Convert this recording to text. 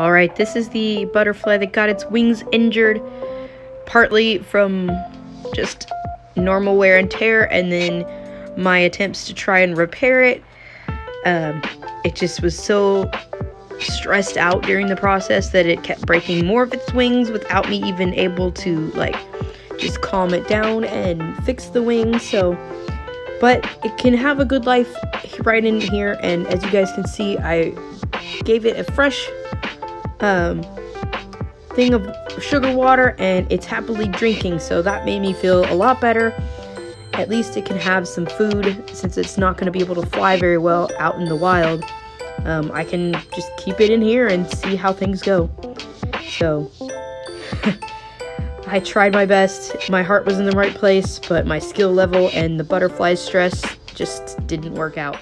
Alright, this is the butterfly that got its wings injured, partly from just normal wear and tear, and then my attempts to try and repair it. Um, it just was so stressed out during the process that it kept breaking more of its wings without me even able to, like, just calm it down and fix the wings. So, but it can have a good life right in here, and as you guys can see, I gave it a fresh um, thing of sugar water and it's happily drinking. So that made me feel a lot better. At least it can have some food since it's not going to be able to fly very well out in the wild. Um, I can just keep it in here and see how things go. So I tried my best. My heart was in the right place but my skill level and the butterfly stress just didn't work out